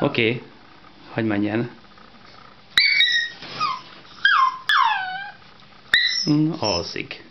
Oké, okay. hogy menjen. Mm, alszik.